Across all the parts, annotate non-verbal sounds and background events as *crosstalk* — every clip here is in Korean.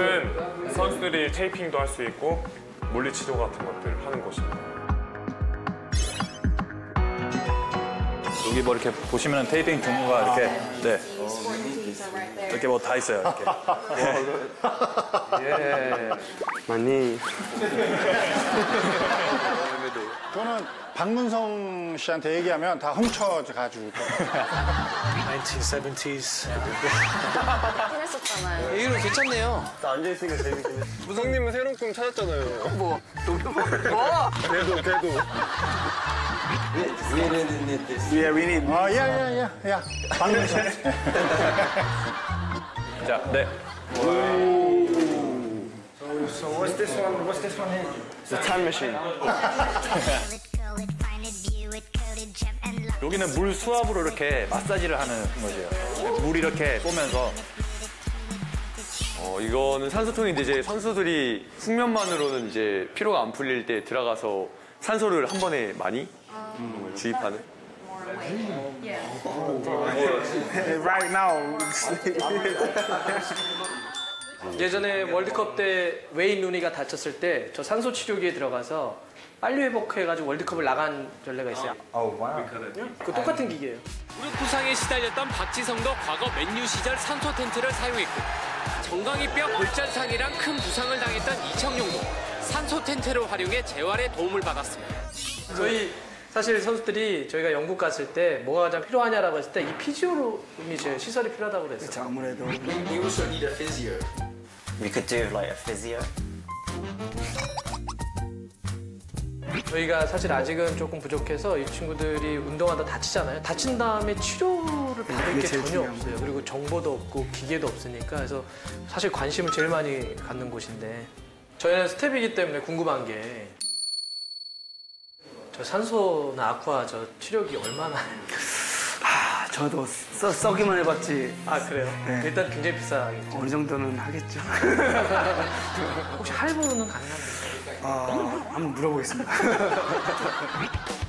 이곳은 선수들이 테이핑도 할 수 있고 물리치료 같은 것들 하는 곳입니다. 여기 뭐 이렇게 보시면 테이핑 종류가 이렇게 네 이렇게 뭐 다 있어요. 이렇게. 많이 *laughs* 저는 박문성 씨한테 얘기하면 다 훔쳐가지고 1970s. 했었잖아요. 이거 괜찮네요. 앉아있으니까 재밌긴 해 무성님은 새로운 꿈 찾았잖아요. 뭐? 대도 대도. Yeah, we need 아, 야, 야, 야, 야. 박문성. *laughs* 자, 네. So what's this one? What's this one here? It's a time machine *laughs* 여기는 물 수압으로 이렇게 마사지를 하는 거죠. 물 이렇게 쏘면서 어, 이거는 산소통인데 이제 선수들이 숙면만으로는 이제 피로가 안 풀릴 때 들어가서 산소를 한 번에 많이 주입하는. Right now 예전에 월드컵 때 웨인 루니가 다쳤을 때 저 산소 치료기에 들어가서 빨리 회복해가지고 월드컵을 나간 전례가 있어요. 그 똑같은 기계예요. 무릎 부상에 시달렸던 박지성도 과거 맨유 시절 산소 텐트를 사용했고 정강이뼈 골절상이랑 큰 부상을 당했던 이청용도 산소 텐트를 활용해 재활에 도움을 받았습니다. 저희 사실 선수들이 저희가 영국 갔을 때 뭐가 가장 필요하냐라고 했을 때 이 피지오룸이 제 시설이 필요하다고 그랬어요. 아무래도 We could do like a physio. 저희가 사실 아직은 조금 부족해서 이 친구들이 운동하다 다치잖아요. 다친 다음에 치료를 받을 게 전혀 없어요. 그리고 정보도 없고 기계도 없으니까 그래서 사실 관심을 제일 많이 갖는 곳인데 저희는 스텝이기 때문에 궁금한 게 저 산소나 아쿠아 저 치료기 얼마나 *laughs* 아, 저도 써, 써기만 해봤지 아 그래요? 네. 일단 굉장히 비싸겠죠. 어느 정도는 하겠죠 *laughs* 혹시 할부는 가능한가요? 아, 한번 물어보겠습니다 *laughs*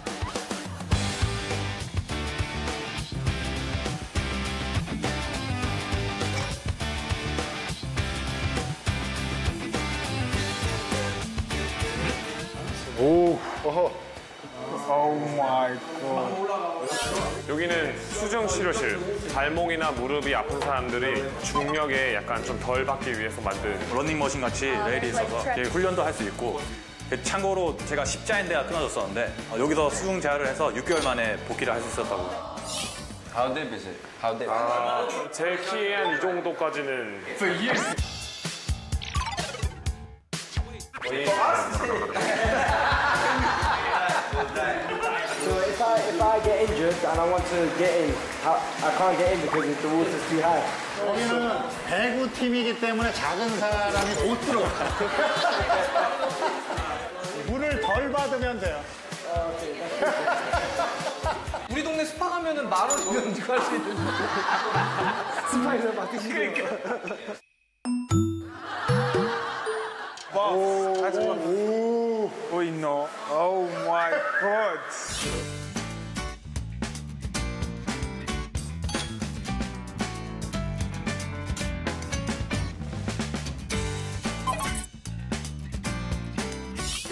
여기는 수정 치료실. 발목이나 무릎이 아픈 사람들이 중력에 약간 좀 덜 받기 위해서 만든 러닝머신 같이 레일이 있어서 이렇게 훈련도 할 수 있고 그 참고로 제가 십자인대가 끊어졌었는데 어, 여기서 수중 재활을 해서 6개월 만에 복귀를 할 수 있었다고 it? How deep? 아, 제 키에 한 이 정도까지는 So I get injured and I want to get in I, I can't get in because the water's too high 여기는 배구 팀이기 때문에 작은 사람이 못 들어가. 물을 덜 받으면 돼요. 우리 동네 스파 가면은 만 원이면 이거 할수 있는 스파이더 맡기시고 Oh no. Oh my god. 이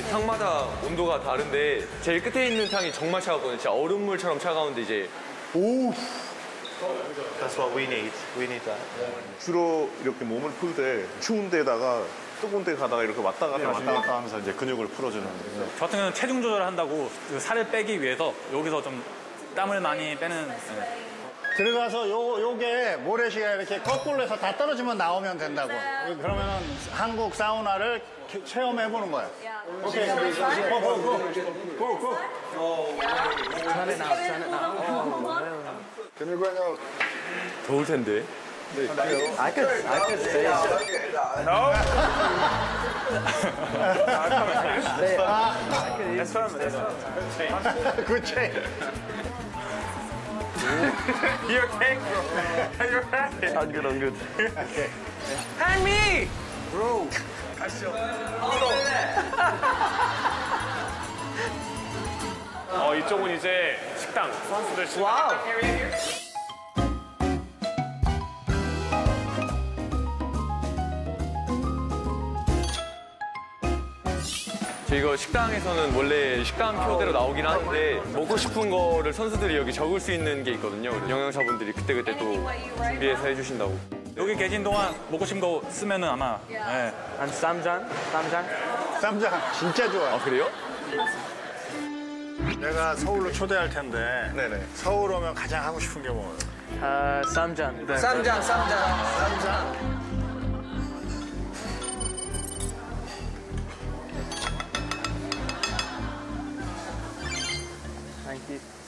탕마다 온도가 다른데 제일 끝에 있는 탕이 정말 차갑거든요. 진짜 얼음물처럼 차가운데 이제 That's what we need. We need that. 주로 이렇게 몸을 풀 때 추운 데다가 뜨거운 데 가다가 이렇게 왔다 갔다 왔다 갔다 하면서 이제 근육을 풀어주는. 저 같은 경우는 체중 조절을 한다고 그 살을 빼기 위해서 여기서 좀 땀을 많이 빼는 네. 들어가서 요, 요게 모래시가 이렇게 거꾸로 해서 다 떨어지면 나오면 된다고. 그러면은 한국 사우나를 게- 체험해보는 거예요. 오케이. 고, 고, 고. 고, 고. 더울 텐데. I could, I could say That's fine. That's fine. 그 체인. You okay, bro? You're right. I'm good, I'm good 어, 이쪽은 이제 식당, 선수들 식당. 저 이거 식당에서는 원래 식당 표대로 나오긴 하는데 먹고 싶은 거를 선수들이 여기 적을 수 있는 게 있거든요. 그래서 영양사분들이 그때그때 또 준비해서 해주신다고. 여기 계신 동안 먹고 싶은 거 쓰면은 아마 예. And 쌈장? 쌈장? 쌈장 진짜 좋아. 아 그래요? 내가 서울로 초대할 텐데 네네. 서울 오면 가장 하고 싶은 게 뭐예요? Uh, 쌈장. 쌈장, 쌈장. 쌈장. Thank.